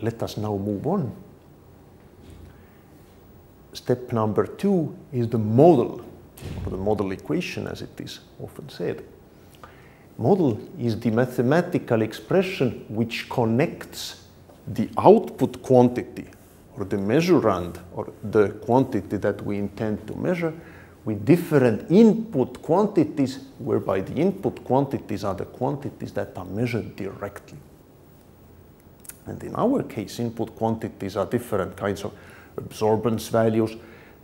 let us now move on. Step number two is the model, or the model equation as it is often said. Model is the mathematical expression which connects the output quantity or the measurand or the quantity that we intend to measure with different input quantities whereby the input quantities are the quantities that are measured directly. And in our case, input quantities are different kinds of absorbance values.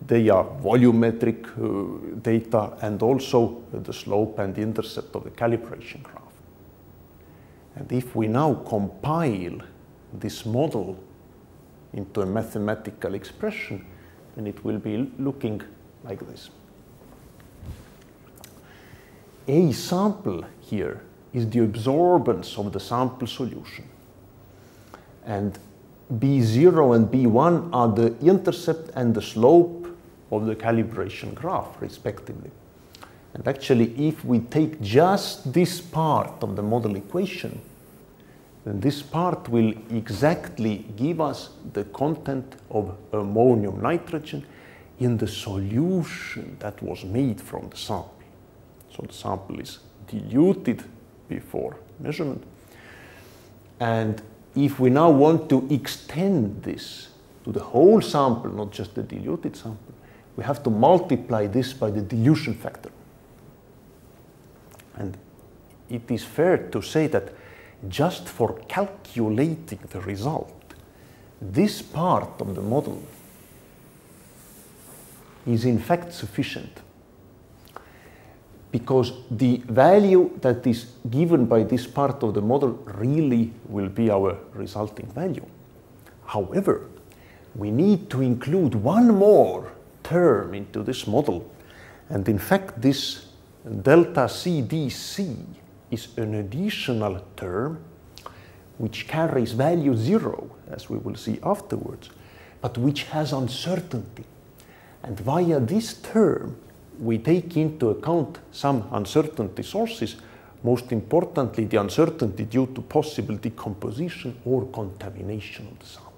They are volumetric uh, data and also the slope and intercept of the calibration graph. And if we now compile this model into a mathematical expression, then it will be looking like this. A sample here is the absorbance of the sample solution. And B0 and B1 are the intercept and the slope of the calibration graph, respectively. And actually, if we take just this part of the model equation, then this part will exactly give us the content of ammonium nitrogen in the solution that was made from the sample. So the sample is diluted before measurement. And if we now want to extend this to the whole sample, not just the diluted sample, we have to multiply this by the dilution factor. And it is fair to say that just for calculating the result, this part of the model is in fact sufficient because the value that is given by this part of the model really will be our resulting value. However, we need to include one more term into this model and in fact this delta CDC is an additional term which carries value zero, as we will see afterwards, but which has uncertainty. And via this term, we take into account some uncertainty sources, most importantly, the uncertainty due to possible decomposition or contamination of the sample.